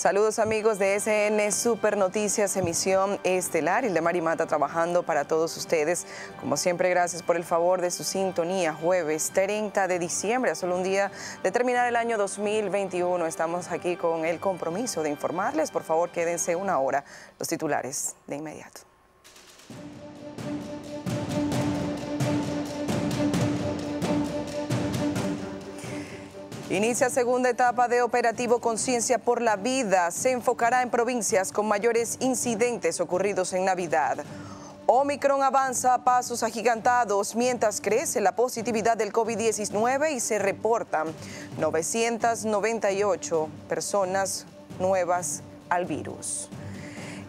Saludos amigos de SN Super Noticias, emisión estelar. de Marimata trabajando para todos ustedes. Como siempre, gracias por el favor de su sintonía. Jueves 30 de diciembre, a solo un día de terminar el año 2021. Estamos aquí con el compromiso de informarles. Por favor, quédense una hora. Los titulares de inmediato. Inicia segunda etapa de operativo Conciencia por la Vida. Se enfocará en provincias con mayores incidentes ocurridos en Navidad. Omicron avanza a pasos agigantados mientras crece la positividad del COVID-19 y se reportan 998 personas nuevas al virus.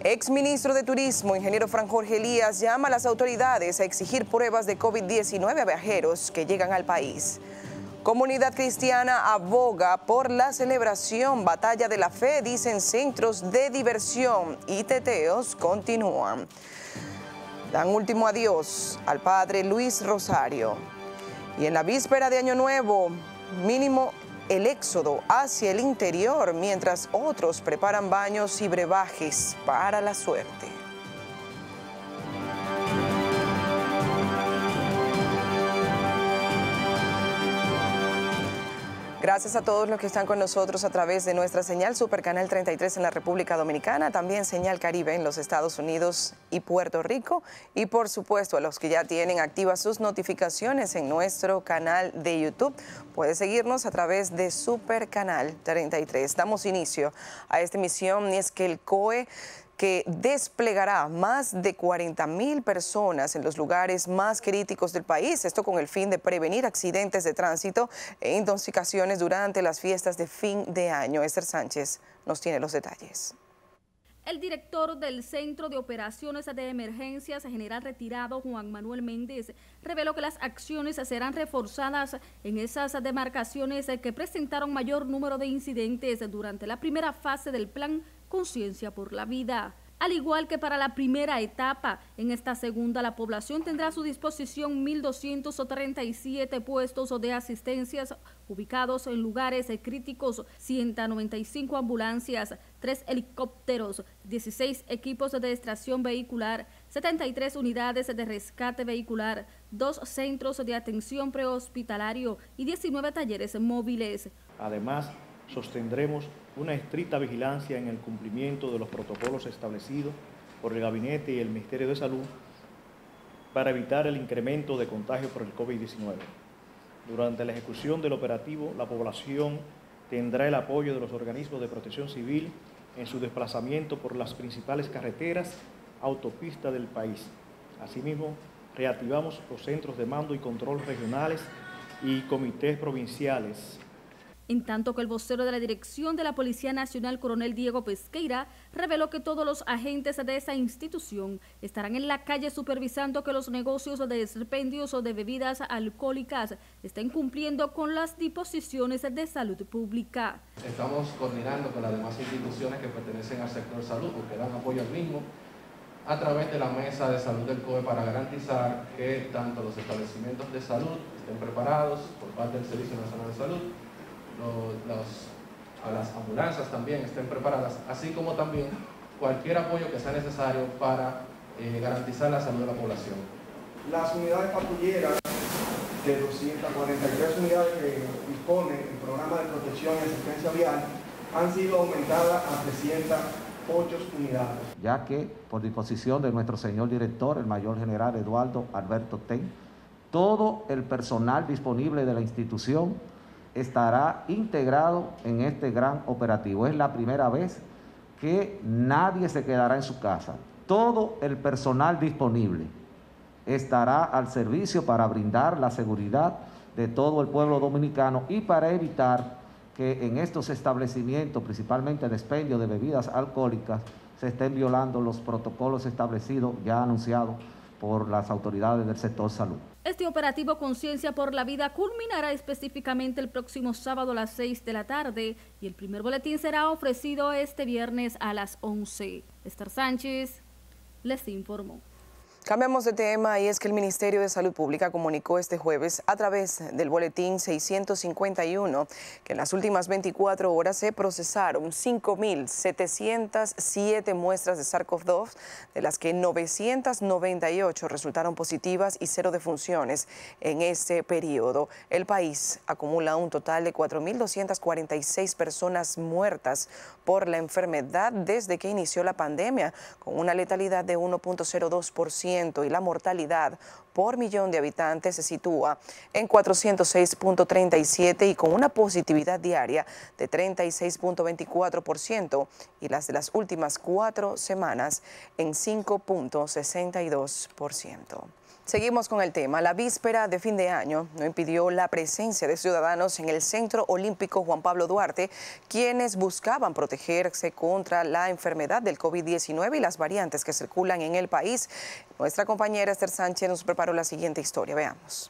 Exministro de Turismo, ingeniero Fran Jorge Elías, llama a las autoridades a exigir pruebas de COVID-19 a viajeros que llegan al país. Comunidad cristiana aboga por la celebración Batalla de la Fe, dicen centros de diversión y teteos continúan. Dan último adiós al padre Luis Rosario. Y en la víspera de Año Nuevo, mínimo el éxodo hacia el interior, mientras otros preparan baños y brebajes para la suerte. Gracias a todos los que están con nosotros a través de nuestra señal Super Canal 33 en la República Dominicana, también señal Caribe en los Estados Unidos y Puerto Rico y por supuesto a los que ya tienen activas sus notificaciones en nuestro canal de YouTube. Puede seguirnos a través de Super Canal 33. Damos inicio a esta emisión y es que el COE que desplegará más de 40 mil personas en los lugares más críticos del país, esto con el fin de prevenir accidentes de tránsito e intoxicaciones durante las fiestas de fin de año. Esther Sánchez nos tiene los detalles. El director del Centro de Operaciones de Emergencias, general retirado Juan Manuel Méndez, reveló que las acciones serán reforzadas en esas demarcaciones que presentaron mayor número de incidentes durante la primera fase del plan Conciencia por la Vida. Al igual que para la primera etapa, en esta segunda la población tendrá a su disposición 1.237 puestos de asistencias ubicados en lugares críticos, 195 ambulancias, 3 helicópteros, 16 equipos de extracción vehicular, 73 unidades de rescate vehicular, 2 centros de atención prehospitalario y 19 talleres móviles. Además, sostendremos una estricta vigilancia en el cumplimiento de los protocolos establecidos por el Gabinete y el Ministerio de Salud para evitar el incremento de contagio por el COVID-19. Durante la ejecución del operativo, la población tendrá el apoyo de los organismos de protección civil en su desplazamiento por las principales carreteras, autopistas del país. Asimismo, reactivamos los centros de mando y control regionales y comités provinciales en tanto que el vocero de la Dirección de la Policía Nacional, coronel Diego Pesqueira, reveló que todos los agentes de esa institución estarán en la calle supervisando que los negocios de expendios o de bebidas alcohólicas estén cumpliendo con las disposiciones de salud pública. Estamos coordinando con las demás instituciones que pertenecen al sector salud o que dan apoyo al mismo a través de la mesa de salud del COE para garantizar que tanto los establecimientos de salud estén preparados por parte del Servicio Nacional de Salud a las ambulancias también estén preparadas, así como también cualquier apoyo que sea necesario para eh, garantizar la salud de la población. Las unidades patrulleras de 243 unidades que dispone el programa de protección y asistencia vial han sido aumentadas a 308 unidades. Ya que por disposición de nuestro señor director, el mayor general Eduardo Alberto Ten, todo el personal disponible de la institución estará integrado en este gran operativo. Es la primera vez que nadie se quedará en su casa. Todo el personal disponible estará al servicio para brindar la seguridad de todo el pueblo dominicano y para evitar que en estos establecimientos, principalmente de expendio de bebidas alcohólicas, se estén violando los protocolos establecidos ya anunciados por las autoridades del sector salud. Este operativo Conciencia por la Vida culminará específicamente el próximo sábado a las 6 de la tarde y el primer boletín será ofrecido este viernes a las 11. Esther Sánchez les informó. Cambiamos de tema y es que el Ministerio de Salud Pública comunicó este jueves a través del boletín 651 que en las últimas 24 horas se procesaron 5.707 muestras de SARS-CoV-2, de las que 998 resultaron positivas y cero defunciones en este periodo. El país acumula un total de 4.246 personas muertas por la enfermedad desde que inició la pandemia, con una letalidad de 1.02% y la mortalidad por millón de habitantes se sitúa en 406.37 y con una positividad diaria de 36.24% y las de las últimas cuatro semanas en 5.62%. Seguimos con el tema. La víspera de fin de año no impidió la presencia de ciudadanos en el Centro Olímpico Juan Pablo Duarte, quienes buscaban protegerse contra la enfermedad del COVID-19 y las variantes que circulan en el país. Nuestra compañera Esther Sánchez nos preparó la siguiente historia. Veamos.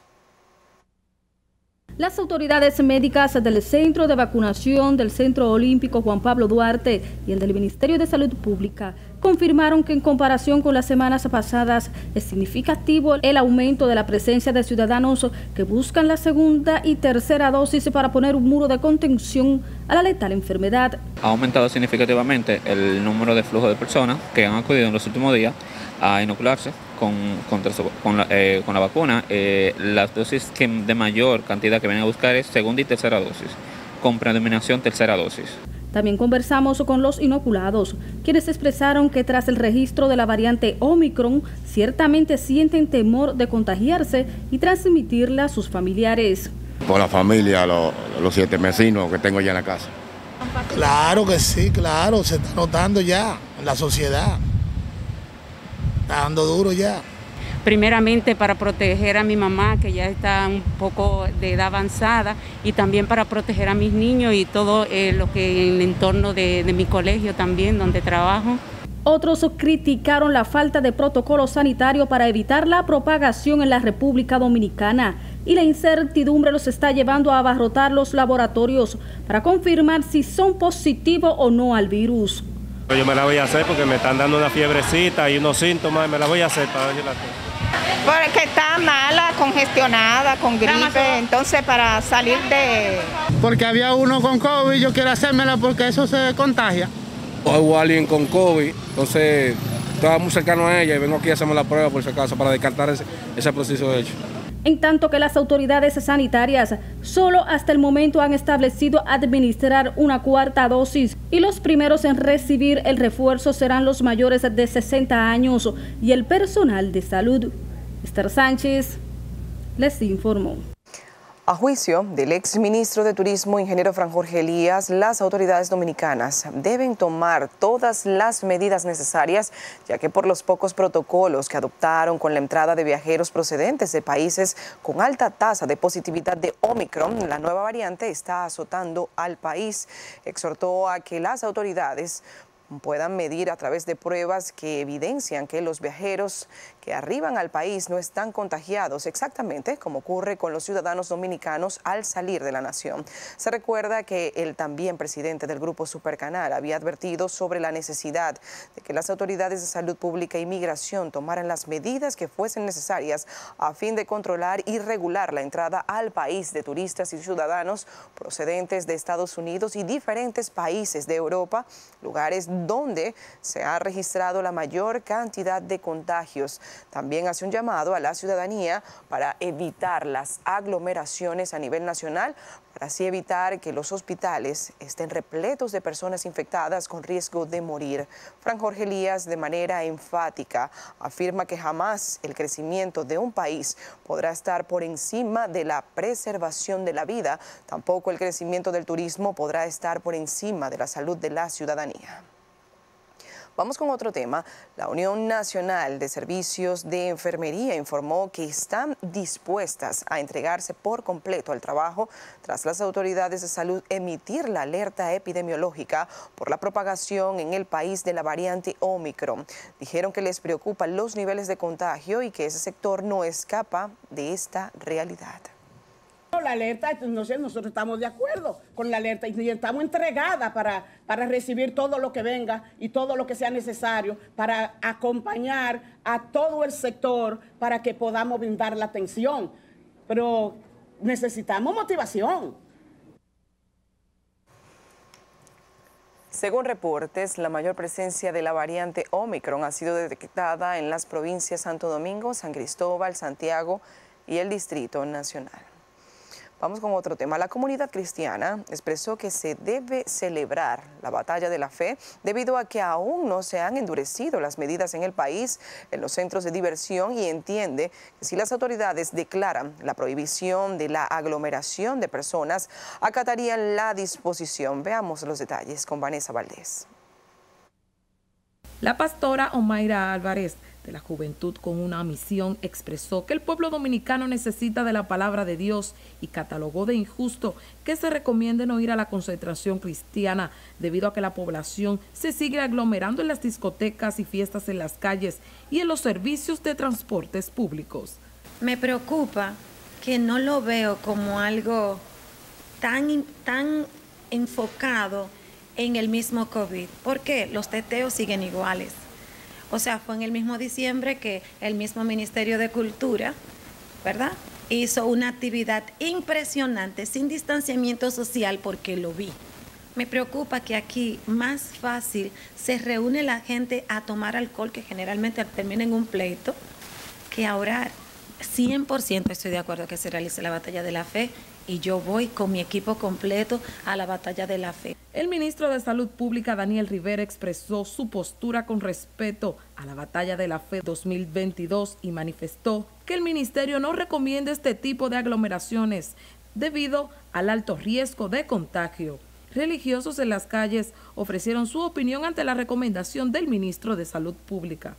Las autoridades médicas del Centro de Vacunación del Centro Olímpico Juan Pablo Duarte y el del Ministerio de Salud Pública confirmaron que en comparación con las semanas pasadas es significativo el aumento de la presencia de ciudadanos que buscan la segunda y tercera dosis para poner un muro de contención a la letal enfermedad. Ha aumentado significativamente el número de flujo de personas que han acudido en los últimos días a inocularse con, la, eh, con la, vacuna, eh, las dosis de mayor cantidad que vienen a buscar es segunda y tercera dosis, con predominación tercera dosis. También conversamos con los inoculados, quienes expresaron que tras el registro de la variante Omicron, ciertamente sienten temor de contagiarse y transmitirla a sus familiares. Por la familia, los, los siete vecinos que tengo ya en la casa. Claro que sí, claro, se está notando ya en la sociedad dando duro ya. Primeramente para proteger a mi mamá, que ya está un poco de edad avanzada, y también para proteger a mis niños y todo eh, lo que en el entorno de, de mi colegio también, donde trabajo. Otros criticaron la falta de protocolo sanitario para evitar la propagación en la República Dominicana y la incertidumbre los está llevando a abarrotar los laboratorios para confirmar si son positivos o no al virus. Yo me la voy a hacer porque me están dando una fiebrecita y unos síntomas y me la voy a hacer para ver la Porque está mala, congestionada, con gripe, entonces para salir de... Porque había uno con COVID, yo quiero hacérmela porque eso se contagia. O hubo alguien con COVID, entonces estaba muy cercano a ella y vengo aquí a hacerme la prueba por si acaso para descartar ese, ese proceso de hecho en tanto que las autoridades sanitarias solo hasta el momento han establecido administrar una cuarta dosis y los primeros en recibir el refuerzo serán los mayores de 60 años y el personal de salud. Esther Sánchez les informó. A juicio del ex ministro de Turismo, ingeniero Fran Jorge Elías, las autoridades dominicanas deben tomar todas las medidas necesarias, ya que por los pocos protocolos que adoptaron con la entrada de viajeros procedentes de países con alta tasa de positividad de Omicron, la nueva variante está azotando al país. Exhortó a que las autoridades puedan medir a través de pruebas que evidencian que los viajeros que arriban al país no están contagiados, exactamente como ocurre con los ciudadanos dominicanos al salir de la nación. Se recuerda que el también presidente del Grupo Supercanal había advertido sobre la necesidad de que las autoridades de salud pública e inmigración tomaran las medidas que fuesen necesarias a fin de controlar y regular la entrada al país de turistas y ciudadanos procedentes de Estados Unidos y diferentes países de Europa, lugares donde se ha registrado la mayor cantidad de contagios. También hace un llamado a la ciudadanía para evitar las aglomeraciones a nivel nacional, para así evitar que los hospitales estén repletos de personas infectadas con riesgo de morir. Fran Jorge Elías, de manera enfática, afirma que jamás el crecimiento de un país podrá estar por encima de la preservación de la vida, tampoco el crecimiento del turismo podrá estar por encima de la salud de la ciudadanía. Vamos con otro tema. La Unión Nacional de Servicios de Enfermería informó que están dispuestas a entregarse por completo al trabajo tras las autoridades de salud emitir la alerta epidemiológica por la propagación en el país de la variante Omicron. Dijeron que les preocupan los niveles de contagio y que ese sector no escapa de esta realidad. La alerta, entonces nosotros estamos de acuerdo con la alerta y estamos entregadas para, para recibir todo lo que venga y todo lo que sea necesario para acompañar a todo el sector para que podamos brindar la atención. Pero necesitamos motivación. Según reportes, la mayor presencia de la variante Omicron ha sido detectada en las provincias Santo Domingo, San Cristóbal, Santiago y el Distrito Nacional. Vamos con otro tema. La comunidad cristiana expresó que se debe celebrar la batalla de la fe debido a que aún no se han endurecido las medidas en el país, en los centros de diversión y entiende que si las autoridades declaran la prohibición de la aglomeración de personas, acatarían la disposición. Veamos los detalles con Vanessa Valdés. La pastora Omaira Álvarez de la Juventud con una misión expresó que el pueblo dominicano necesita de la palabra de Dios y catalogó de injusto que se recomiende no ir a la concentración cristiana debido a que la población se sigue aglomerando en las discotecas y fiestas en las calles y en los servicios de transportes públicos. Me preocupa que no lo veo como algo tan, tan enfocado en el mismo COVID. porque Los teteos siguen iguales o sea, fue en el mismo diciembre que el mismo Ministerio de Cultura, ¿verdad? Hizo una actividad impresionante, sin distanciamiento social, porque lo vi. Me preocupa que aquí más fácil se reúne la gente a tomar alcohol, que generalmente termina en un pleito, que a orar. 100% estoy de acuerdo que se realice la batalla de la fe y yo voy con mi equipo completo a la batalla de la fe. El ministro de Salud Pública, Daniel Rivera, expresó su postura con respeto a la batalla de la fe 2022 y manifestó que el ministerio no recomienda este tipo de aglomeraciones debido al alto riesgo de contagio. Religiosos en las calles ofrecieron su opinión ante la recomendación del ministro de Salud Pública.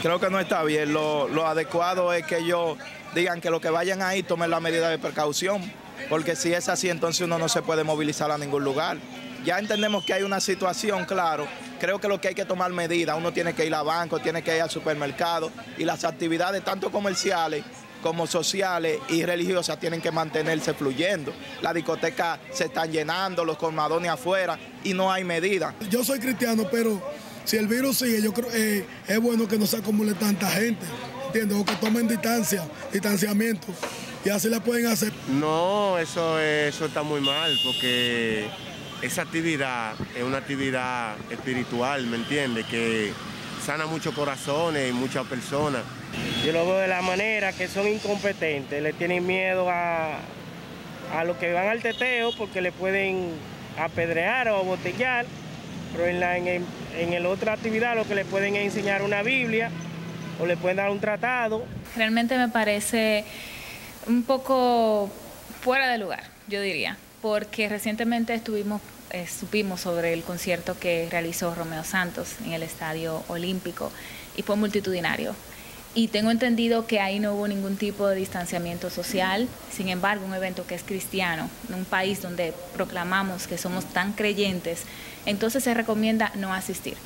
Creo que no está bien. Lo, lo adecuado es que ellos digan que lo que vayan ahí tomen la medida de precaución, porque si es así, entonces uno no se puede movilizar a ningún lugar. Ya entendemos que hay una situación, claro. Creo que lo que hay que tomar medidas, uno tiene que ir a banco, tiene que ir al supermercado y las actividades tanto comerciales como sociales y religiosas tienen que mantenerse fluyendo. Las discotecas se están llenando, los colmadones afuera y no hay medidas. Yo soy cristiano, pero si el virus sigue, yo creo eh, es bueno que no se acumule tanta gente, ¿entiendes? O que tomen distancia, distanciamiento y así la pueden hacer. No, eso, eso está muy mal porque esa actividad es una actividad espiritual, ¿me entiendes? Que sana muchos corazones y muchas personas. Yo lo veo de la manera que son incompetentes, le tienen miedo a, a los que van al teteo porque le pueden apedrear o botellar, pero en la, en, en otra actividad lo que le pueden enseñar una Biblia o le pueden dar un tratado. Realmente me parece un poco fuera de lugar, yo diría porque recientemente estuvimos, eh, supimos sobre el concierto que realizó Romeo Santos en el Estadio Olímpico y fue multitudinario. Y tengo entendido que ahí no hubo ningún tipo de distanciamiento social, sin embargo, un evento que es cristiano, en un país donde proclamamos que somos tan creyentes, entonces se recomienda no asistir.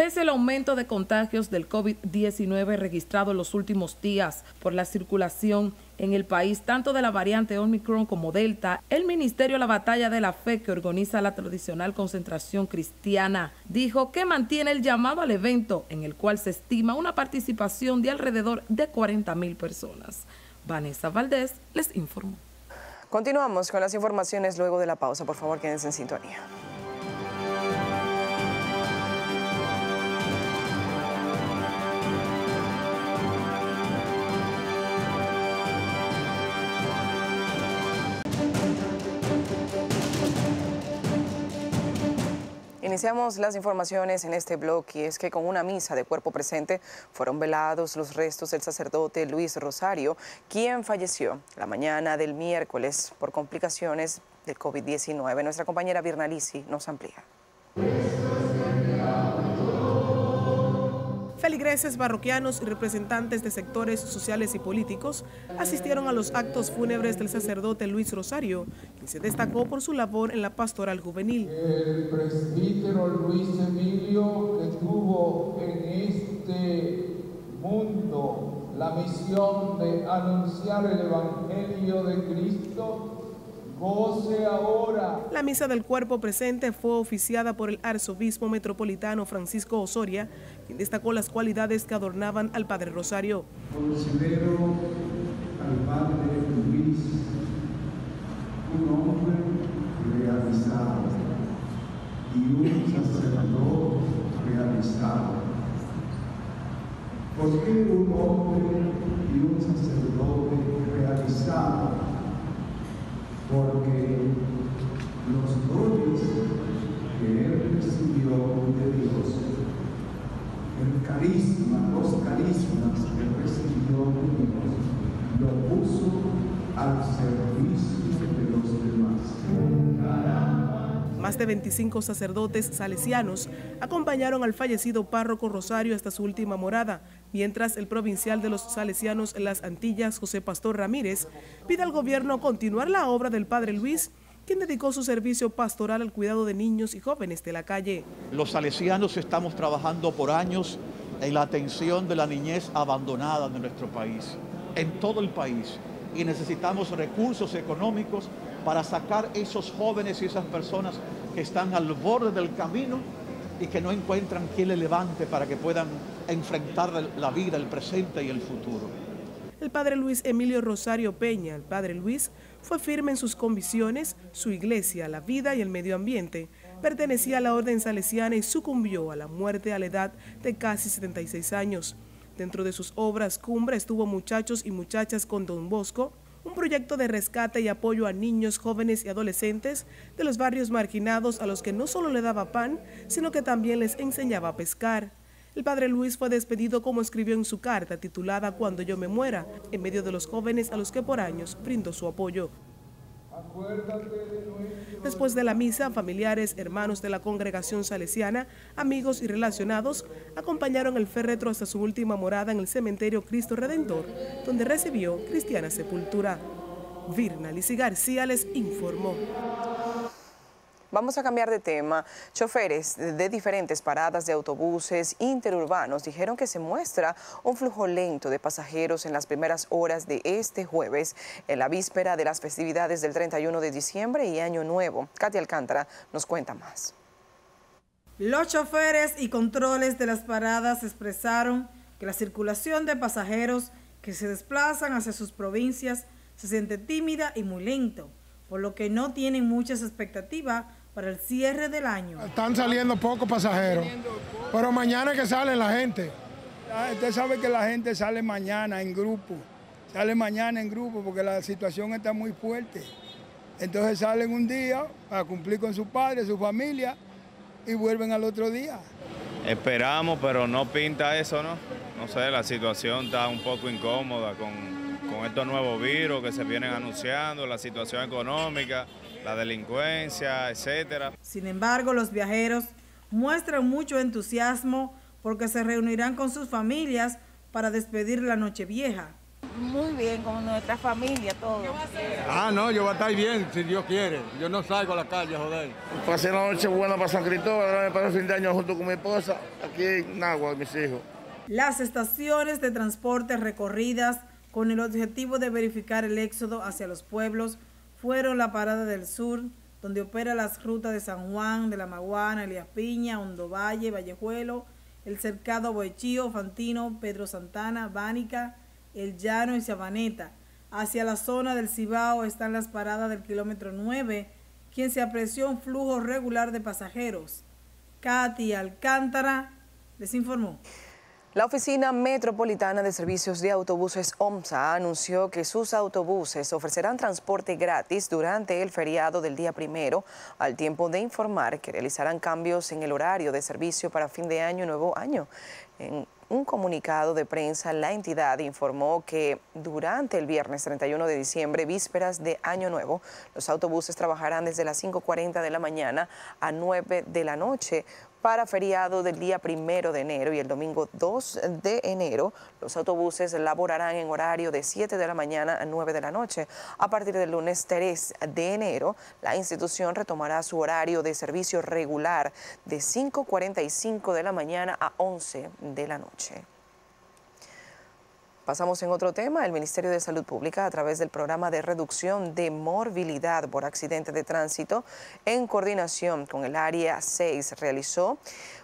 Pese al aumento de contagios del COVID-19 registrado en los últimos días por la circulación en el país, tanto de la variante Omicron como Delta, el Ministerio la Batalla de la Fe, que organiza la tradicional concentración cristiana, dijo que mantiene el llamado al evento, en el cual se estima una participación de alrededor de 40 mil personas. Vanessa Valdés les informó. Continuamos con las informaciones luego de la pausa. Por favor, quédense en sintonía. Iniciamos las informaciones en este blog y es que con una misa de cuerpo presente fueron velados los restos del sacerdote Luis Rosario, quien falleció la mañana del miércoles por complicaciones del COVID-19. Nuestra compañera Virnalisi nos amplía. Feligreses parroquianos y representantes de sectores sociales y políticos asistieron a los actos fúnebres del sacerdote Luis Rosario, quien se destacó por su labor en la pastoral juvenil. El presbítero Luis Emilio que tuvo en este mundo la misión de anunciar el Evangelio de Cristo goce ahora. La misa del cuerpo presente fue oficiada por el arzobispo metropolitano Francisco Osoria, quien destacó las cualidades que adornaban al Padre Rosario. Considero al Padre Luis un hombre realizado y un sacerdote realizado. ¿Por qué un hombre y un sacerdote realizado? porque los dones que él recibió de Dios, el carisma, los carismas que recibió de Dios, lo puso al servicio de los demás. Más de 25 sacerdotes salesianos acompañaron al fallecido párroco Rosario hasta su última morada, mientras el provincial de los salesianos en las Antillas, José Pastor Ramírez, pide al gobierno continuar la obra del Padre Luis, quien dedicó su servicio pastoral al cuidado de niños y jóvenes de la calle. Los salesianos estamos trabajando por años en la atención de la niñez abandonada de nuestro país, en todo el país, y necesitamos recursos económicos para sacar esos jóvenes y esas personas que están al borde del camino y que no encuentran quien le levante para que puedan enfrentar la vida, el presente y el futuro. El padre Luis Emilio Rosario Peña, el padre Luis, fue firme en sus convicciones, su iglesia, la vida y el medio ambiente. Pertenecía a la orden salesiana y sucumbió a la muerte a la edad de casi 76 años. Dentro de sus obras cumbre estuvo Muchachos y Muchachas con Don Bosco, un proyecto de rescate y apoyo a niños, jóvenes y adolescentes de los barrios marginados a los que no solo le daba pan, sino que también les enseñaba a pescar. El padre Luis fue despedido como escribió en su carta titulada Cuando yo me muera, en medio de los jóvenes a los que por años brindó su apoyo. Después de la misa, familiares, hermanos de la congregación salesiana, amigos y relacionados acompañaron el féretro hasta su última morada en el cementerio Cristo Redentor, donde recibió cristiana sepultura. Virna Lisi García les informó. Vamos a cambiar de tema. Choferes de diferentes paradas de autobuses interurbanos dijeron que se muestra un flujo lento de pasajeros en las primeras horas de este jueves, en la víspera de las festividades del 31 de diciembre y Año Nuevo. Katia Alcántara nos cuenta más. Los choferes y controles de las paradas expresaron que la circulación de pasajeros que se desplazan hacia sus provincias se siente tímida y muy lento, por lo que no tienen muchas expectativas para el cierre del año. Están saliendo pocos pasajeros, pero mañana que sale la gente. Usted sabe que la gente sale mañana en grupo, sale mañana en grupo porque la situación está muy fuerte. Entonces salen un día para cumplir con su padre, su familia y vuelven al otro día. Esperamos, pero no pinta eso, ¿no? No sé, la situación está un poco incómoda con, con estos nuevos virus que se vienen anunciando, la situación económica la delincuencia, etcétera. Sin embargo, los viajeros muestran mucho entusiasmo porque se reunirán con sus familias para despedir la Nochevieja. Muy bien, con nuestra familia, todo. Ah, no, yo voy a estar bien, si Dios quiere. Yo no salgo a la calle, joder. Pasé la noche buena para San Cristóbal, para el fin de año junto con mi esposa, aquí en Nagua, mis hijos. Las estaciones de transporte recorridas con el objetivo de verificar el éxodo hacia los pueblos fueron la Parada del Sur, donde opera las rutas de San Juan, de la Maguana, Elías Piña, Hondo Valle, Vallejuelo, el cercado Boechío, Fantino, Pedro Santana, Bánica, El Llano y Sabaneta. Hacia la zona del Cibao están las paradas del kilómetro 9, quien se apreció un flujo regular de pasajeros. Katy Alcántara les informó. La Oficina Metropolitana de Servicios de Autobuses OMSA anunció que sus autobuses ofrecerán transporte gratis durante el feriado del día primero, al tiempo de informar que realizarán cambios en el horario de servicio para fin de año y nuevo año. En un comunicado de prensa, la entidad informó que durante el viernes 31 de diciembre, vísperas de Año Nuevo, los autobuses trabajarán desde las 5.40 de la mañana a 9 de la noche, para feriado del día primero de enero y el domingo 2 de enero, los autobuses laborarán en horario de 7 de la mañana a 9 de la noche. A partir del lunes 3 de enero, la institución retomará su horario de servicio regular de 5.45 de la mañana a 11 de la noche. Pasamos en otro tema. El Ministerio de Salud Pública, a través del programa de reducción de morbilidad por accidente de tránsito, en coordinación con el Área 6, realizó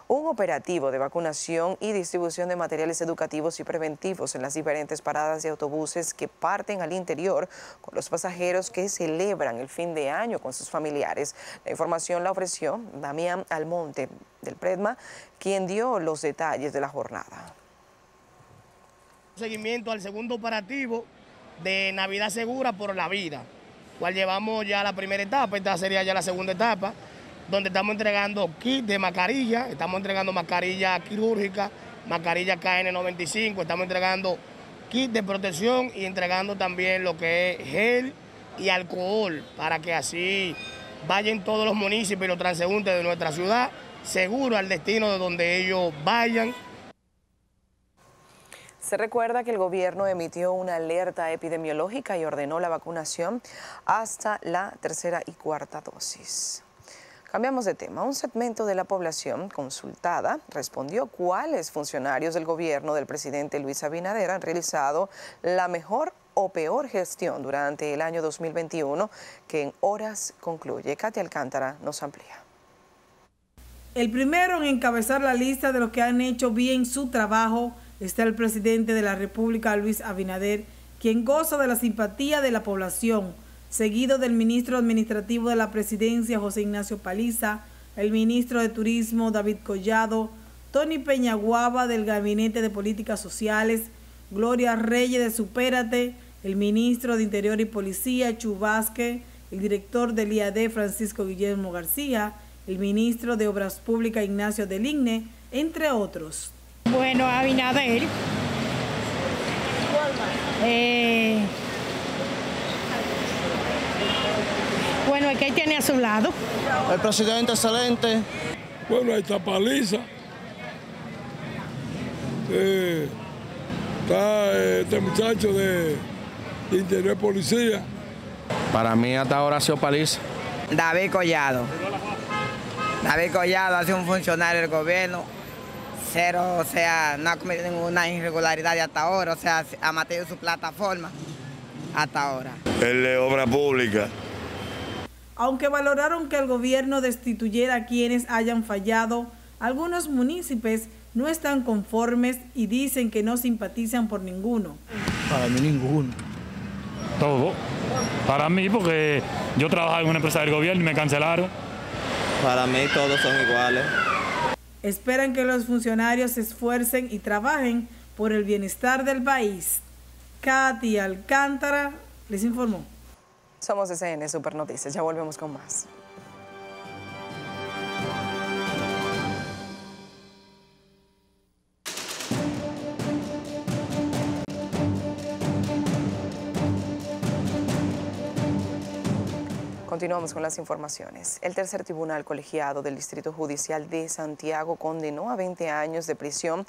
un operativo de vacunación y distribución de materiales educativos y preventivos en las diferentes paradas de autobuses que parten al interior con los pasajeros que celebran el fin de año con sus familiares. La información la ofreció Damián Almonte del Predma, quien dio los detalles de la jornada. Seguimiento al segundo operativo de Navidad Segura por la Vida, cual llevamos ya la primera etapa, esta sería ya la segunda etapa donde estamos entregando kits de mascarilla, estamos entregando mascarilla quirúrgica, mascarilla KN95, estamos entregando kits de protección y entregando también lo que es gel y alcohol para que así vayan todos los municipios y los transeúntes de nuestra ciudad seguro al destino de donde ellos vayan. Se recuerda que el gobierno emitió una alerta epidemiológica y ordenó la vacunación hasta la tercera y cuarta dosis. Cambiamos de tema. Un segmento de la población consultada respondió cuáles funcionarios del gobierno del presidente Luis Abinader han realizado la mejor o peor gestión durante el año 2021, que en horas concluye. Katia Alcántara nos amplía. El primero en encabezar la lista de los que han hecho bien su trabajo está el presidente de la República, Luis Abinader, quien goza de la simpatía de la población seguido del ministro administrativo de la presidencia José Ignacio Paliza, el ministro de Turismo David Collado, Tony Peñaguaba del Gabinete de Políticas Sociales, Gloria Reyes de Supérate, el ministro de Interior y Policía Chubasque, el director del IAD Francisco Guillermo García, el ministro de Obras Públicas Ignacio Deligne, entre otros. Bueno, Abinader. Eh, Bueno, ¿qué tiene a su lado? El presidente excelente. Bueno, ahí está Paliza. Eh, está eh, este muchacho de, Interior Policía. Para mí hasta ahora ha sido Paliza. David Collado. David Collado ha sido un funcionario del gobierno. Cero, o sea, no ha cometido ninguna irregularidad hasta ahora, o sea, ha mantenido su plataforma hasta ahora. El de obra pública aunque valoraron que el gobierno destituyera a quienes hayan fallado, algunos municipios no están conformes y dicen que no simpatizan por ninguno. Para mí ninguno. Todo. Para mí porque yo trabajaba en una empresa del gobierno y me cancelaron. Para mí todos son iguales. Esperan que los funcionarios se esfuercen y trabajen por el bienestar del país. Katy Alcántara les informó. Somos SN Super Noticias, ya volvemos con más. Continuamos con las informaciones. El tercer tribunal colegiado del Distrito Judicial de Santiago condenó a 20 años de prisión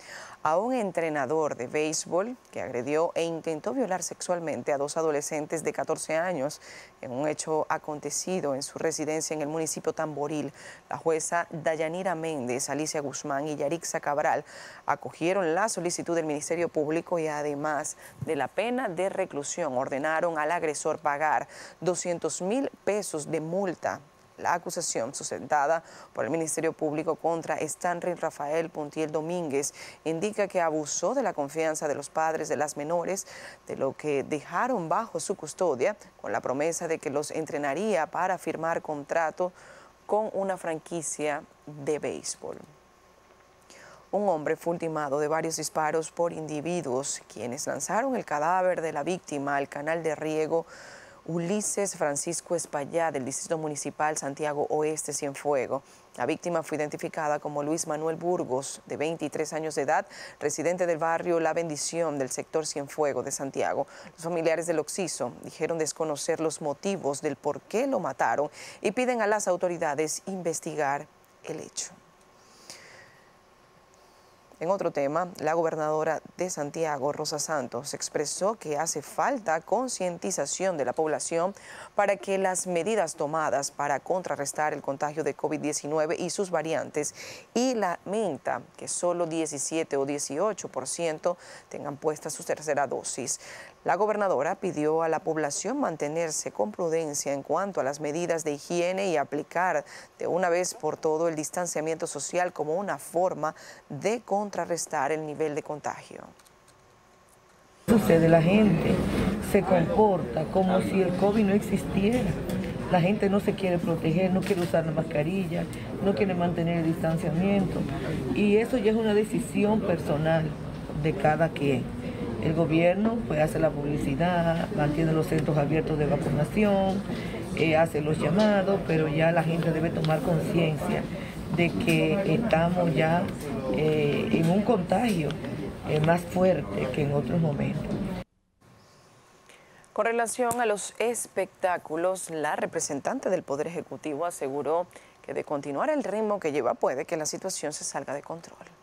a un entrenador de béisbol que agredió e intentó violar sexualmente a dos adolescentes de 14 años en un hecho acontecido en su residencia en el municipio Tamboril. La jueza Dayanira Méndez, Alicia Guzmán y Yarixa Cabral acogieron la solicitud del Ministerio Público y además de la pena de reclusión ordenaron al agresor pagar 200 mil pesos de multa. La acusación sustentada por el Ministerio Público contra Stanley Rafael Puntiel Domínguez indica que abusó de la confianza de los padres de las menores, de lo que dejaron bajo su custodia, con la promesa de que los entrenaría para firmar contrato con una franquicia de béisbol. Un hombre fue ultimado de varios disparos por individuos quienes lanzaron el cadáver de la víctima al canal de riego Ulises Francisco Espallá del Distrito Municipal Santiago Oeste Cienfuego. La víctima fue identificada como Luis Manuel Burgos, de 23 años de edad, residente del barrio La Bendición del sector Cienfuego de Santiago. Los familiares del Oxiso dijeron desconocer los motivos del por qué lo mataron y piden a las autoridades investigar el hecho. En otro tema, la gobernadora de Santiago, Rosa Santos, expresó que hace falta concientización de la población para que las medidas tomadas para contrarrestar el contagio de COVID-19 y sus variantes y lamenta que solo 17 o 18% tengan puesta su tercera dosis. La gobernadora pidió a la población mantenerse con prudencia en cuanto a las medidas de higiene y aplicar de una vez por todo el distanciamiento social como una forma de contrarrestar el nivel de contagio. Sucede, la gente se comporta como si el COVID no existiera. La gente no se quiere proteger, no quiere usar la mascarilla, no quiere mantener el distanciamiento. Y eso ya es una decisión personal de cada quien. El gobierno pues hace la publicidad, mantiene los centros abiertos de vacunación, eh, hace los llamados, pero ya la gente debe tomar conciencia de que estamos ya eh, en un contagio eh, más fuerte que en otros momentos. Con relación a los espectáculos, la representante del Poder Ejecutivo aseguró que de continuar el ritmo que lleva puede que la situación se salga de control.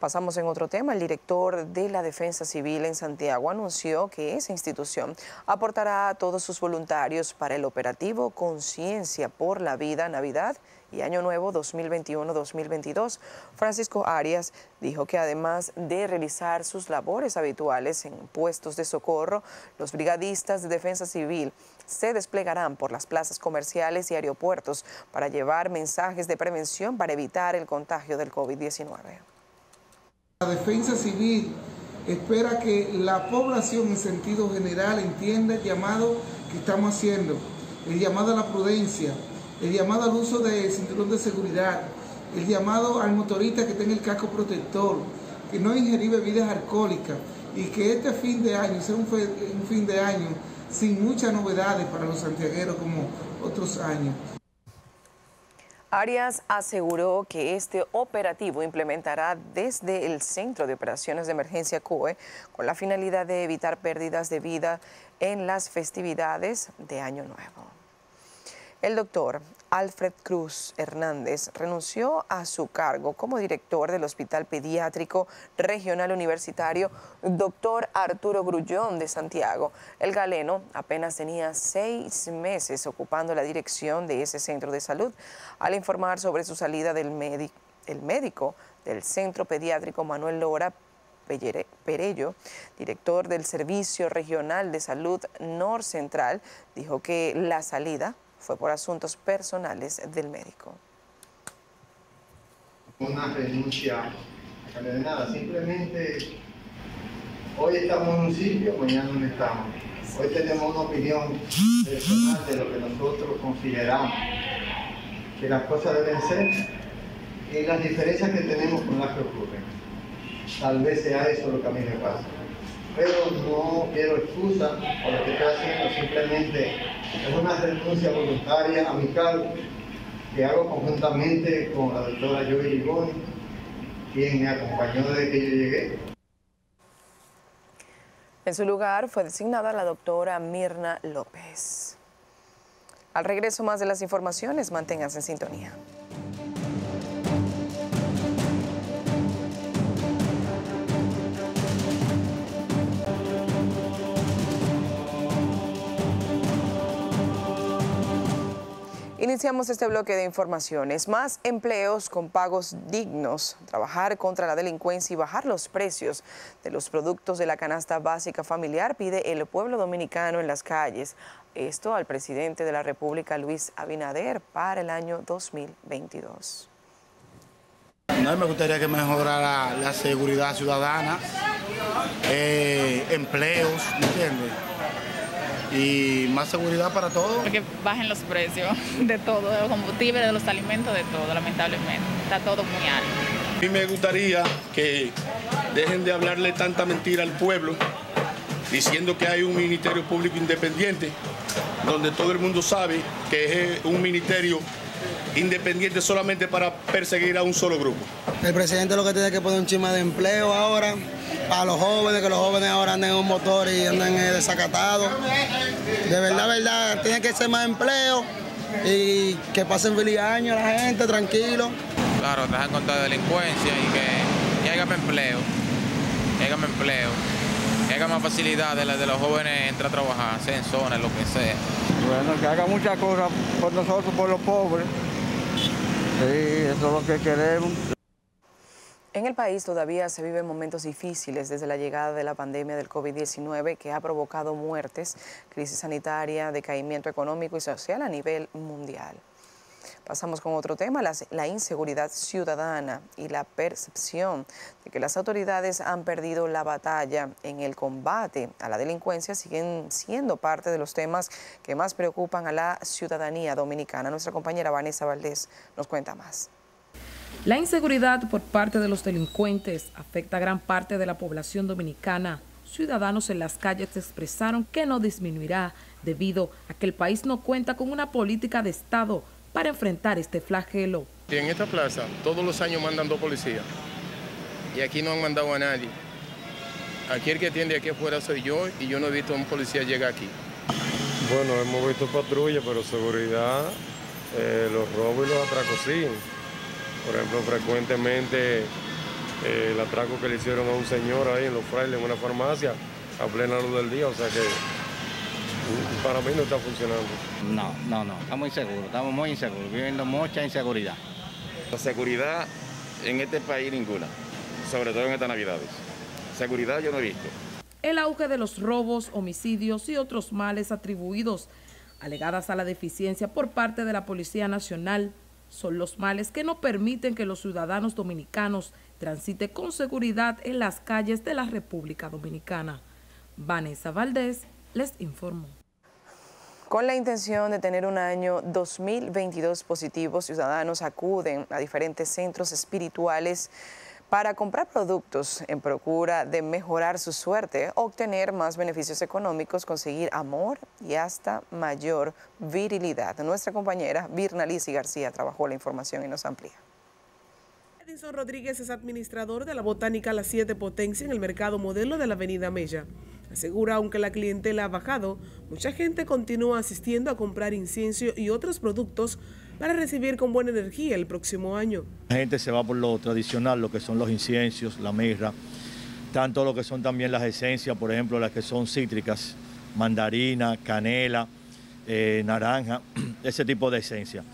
Pasamos en otro tema. El director de la Defensa Civil en Santiago anunció que esa institución aportará a todos sus voluntarios para el operativo Conciencia por la Vida Navidad y Año Nuevo 2021-2022. Francisco Arias dijo que además de realizar sus labores habituales en puestos de socorro, los brigadistas de Defensa Civil se desplegarán por las plazas comerciales y aeropuertos para llevar mensajes de prevención para evitar el contagio del COVID-19. La defensa civil espera que la población en sentido general entienda el llamado que estamos haciendo, el llamado a la prudencia, el llamado al uso del cinturón de seguridad, el llamado al motorista que tenga el casco protector, que no ingerir bebidas alcohólicas y que este fin de año sea un, fin de año sin muchas novedades para los santiagueros como otros años. Arias aseguró que este operativo implementará desde el Centro de Operaciones de Emergencia COE con la finalidad de evitar pérdidas de vida en las festividades de Año Nuevo. El doctor Alfred Cruz Hernández renunció a su cargo como director del Hospital Pediátrico Regional Universitario Dr. Arturo Grullón de Santiago. El galeno apenas tenía seis meses ocupando la dirección de ese centro de salud. Al informar sobre su salida del el médico del Centro Pediátrico Manuel Lora Perello, director del Servicio Regional de Salud Nor Central, dijo que la salida fue por asuntos personales del médico. Una renuncia de nada, simplemente hoy estamos en un sitio, mañana no estamos. Hoy tenemos una opinión personal de lo que nosotros consideramos que las cosas deben ser y las diferencias que tenemos con las que ocurren. Tal vez sea eso lo que a mí me pasa. Pero no quiero excusa por lo que estoy haciendo, simplemente es una renuncia voluntaria, amical, que hago conjuntamente con la doctora Joey Ligoni, quien me acompañó desde que yo llegué. En su lugar fue designada la doctora Mirna López. Al regreso más de las informaciones, manténganse en sintonía. Iniciamos este bloque de informaciones. Más empleos con pagos dignos, trabajar contra la delincuencia y bajar los precios de los productos de la canasta básica familiar pide el pueblo dominicano en las calles. Esto al presidente de la República, Luis Abinader, para el año 2022. No, me gustaría que mejorara la seguridad ciudadana, eh, empleos, ¿me entiendes? Y más seguridad para todos. Que bajen los precios de todo, de los combustibles, de los alimentos, de todo, lamentablemente. Está todo muy alto. A mí me gustaría que dejen de hablarle tanta mentira al pueblo diciendo que hay un ministerio público independiente, donde todo el mundo sabe que es un ministerio independiente solamente para perseguir a un solo grupo. El presidente lo que tiene que poner un chima de empleo ahora para los jóvenes, que los jóvenes ahora anden en un motor y anden eh, desacatados. De verdad, verdad, tiene que ser más empleo y que pasen feliz año a la gente, tranquilo. Claro, dejan contra delincuencia y que que haya empleo, que haya empleo, que haya más facilidades de, de los jóvenes entrar a trabajar, sea en zona, lo que sea. Bueno, que haga muchas cosas por nosotros, por los pobres. Sí, eso es lo que queremos. En el país todavía se viven momentos difíciles desde la llegada de la pandemia del COVID-19 que ha provocado muertes, crisis sanitaria, decaimiento económico y social a nivel mundial. Pasamos con otro tema, la, la, inseguridad ciudadana y la percepción de que las autoridades han perdido la batalla en el combate a la delincuencia siguen siendo parte de los temas que más preocupan a la ciudadanía dominicana. Nuestra compañera Vanessa Valdés nos cuenta más. La inseguridad por parte de los delincuentes afecta a gran parte de la población dominicana. Ciudadanos en las calles expresaron que no disminuirá debido a que el país no cuenta con una política de Estado para enfrentar este flagelo. Y en esta plaza todos los años mandan dos policías y aquí no han mandado a nadie. Aquí el que atiende aquí afuera soy yo y yo no he visto a un policía llegar aquí. Bueno, hemos visto patrulla, pero seguridad, eh, los robos y los atracos sí. Por ejemplo, frecuentemente eh, el atraco que le hicieron a un señor ahí en Los Frailes, en una farmacia, a plena luz del día, o sea que para mí no está funcionando. No, no, no, estamos inseguros, estamos muy inseguros, viviendo mucha inseguridad. La seguridad en este país ninguna, sobre todo en estas navidades. Seguridad yo no he visto. El auge de los robos, homicidios y otros males atribuidos, alegadas a la deficiencia por parte de la Policía Nacional, son los males que no permiten que los ciudadanos dominicanos transiten con seguridad en las calles de la República Dominicana. Vanessa Valdés les informó. Con la intención de tener un año 2022 positivo, ciudadanos acuden a diferentes centros espirituales para comprar productos en procura de mejorar su suerte, obtener más beneficios económicos, conseguir amor y hasta mayor virilidad. Nuestra compañera Virna Lisi García trabajó la información y nos amplía. Edison Rodríguez es administrador de la Botánica La Siete Potencia en el mercado modelo de la Avenida Mella. Asegura, aunque la clientela ha bajado, mucha gente continúa asistiendo a comprar incienso y otros productos para recibir con buena energía el próximo año. La gente se va por lo tradicional, lo que son los inciensos, la mirra, tanto lo que son también las esencias, por ejemplo, las que son cítricas, mandarina, canela, eh, naranja, ese tipo de esencia.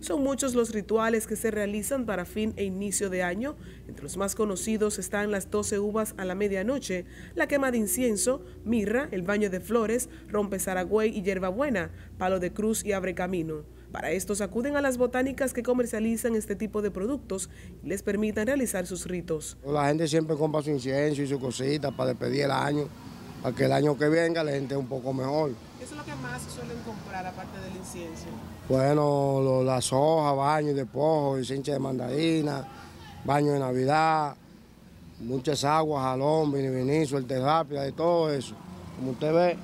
Son muchos los rituales que se realizan para fin e inicio de año. Entre los más conocidos están las 12 uvas a la medianoche, la quema de incienso, mirra, el baño de flores, rompe zaragüey y hierbabuena, palo de cruz y abre camino. Para estos acuden a las botánicas que comercializan este tipo de productos y les permitan realizar sus ritos. La gente siempre compra su incienso y su cosita para despedir el año, para que el año que venga la gente un poco mejor. ¿Qué es lo que más suelen comprar aparte del incienso? Bueno, lo, las hojas, baño de pojo, incienso de mandarina, baño de Navidad, muchas aguas, jalón, vinivini, suerte rápida y todo eso. Como usted ve,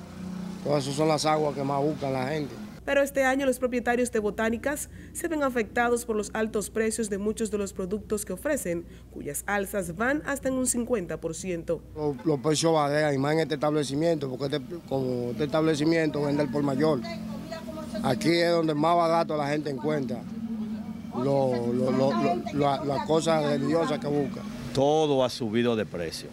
todas esas son las aguas que más buscan la gente pero este año los propietarios de botánicas se ven afectados por los altos precios de muchos de los productos que ofrecen, cuyas alzas van hasta en un 50%. Los, los precios varían, y más en este establecimiento, porque este, como este establecimiento vende por mayor. Aquí es donde más barato la gente encuentra lo, lo, lo, las cosas religiosas que busca. Todo ha subido de precio.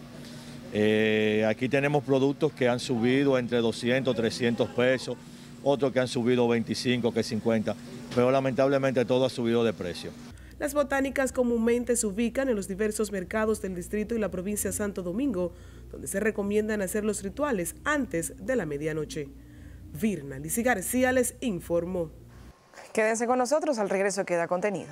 Eh, aquí tenemos productos que han subido entre 200, 300 pesos otros que han subido 25, que 50, pero lamentablemente todo ha subido de precio. Las botánicas comúnmente se ubican en los diversos mercados del distrito y la provincia de Santo Domingo, donde se recomiendan hacer los rituales antes de la medianoche. Virna Lisi García les informó. Quédense con nosotros, al regreso queda contenido.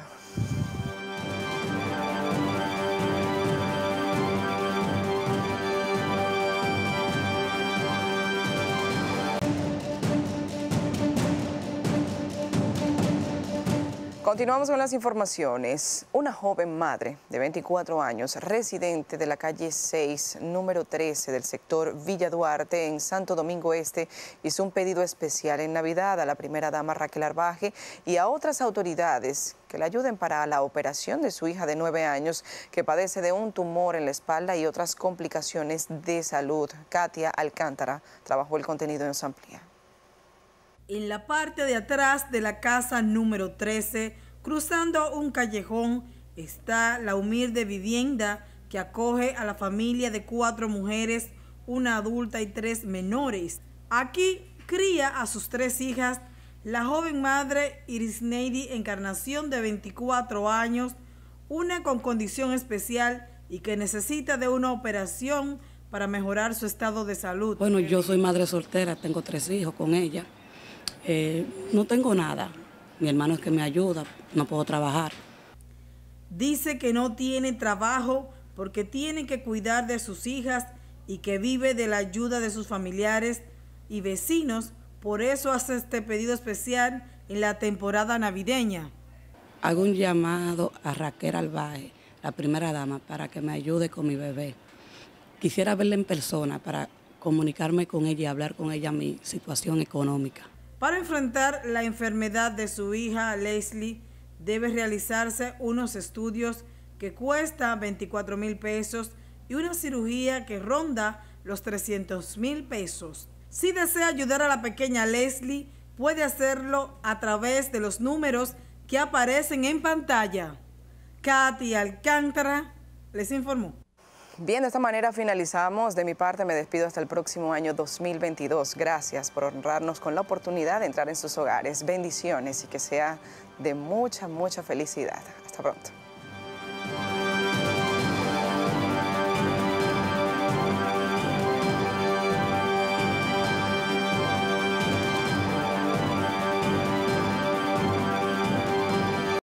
Continuamos con las informaciones. Una joven madre de 24 años, residente de la calle 6, número 13 del sector Villa Duarte en Santo Domingo Este, hizo un pedido especial en Navidad a la primera dama Raquel Arbaje y a otras autoridades que le ayuden para la operación de su hija de 9 años que padece de un tumor en la espalda y otras complicaciones de salud. Katia Alcántara trabajó el contenido en Samplía. En la parte de atrás de la casa número 13, Cruzando un callejón está la humilde vivienda que acoge a la familia de cuatro mujeres, una adulta y tres menores. Aquí cría a sus tres hijas la joven madre Iris Neidi Encarnación de 24 años, una con condición especial y que necesita de una operación para mejorar su estado de salud. Bueno, yo soy madre soltera, tengo tres hijos con ella. Eh, no tengo nada. Mi hermano es que me ayuda, no puedo trabajar. Dice que no tiene trabajo porque tiene que cuidar de sus hijas y que vive de la ayuda de sus familiares y vecinos. Por eso hace este pedido especial en la temporada navideña. Hago un llamado a Raquel Albaje, la primera dama, para que me ayude con mi bebé. Quisiera verla en persona para comunicarme con ella y hablar con ella mi situación económica. Para enfrentar la enfermedad de su hija Leslie, debe realizarse unos estudios que cuesta 24 mil pesos y una cirugía que ronda los 300 mil pesos. Si desea ayudar a la pequeña Leslie, puede hacerlo a través de los números que aparecen en pantalla. Katy Alcántara les informó. Bien, de esta manera finalizamos. De mi parte me despido hasta el próximo año 2022. Gracias por honrarnos con la oportunidad de entrar en sus hogares. Bendiciones y que sea de mucha, mucha felicidad. Hasta pronto.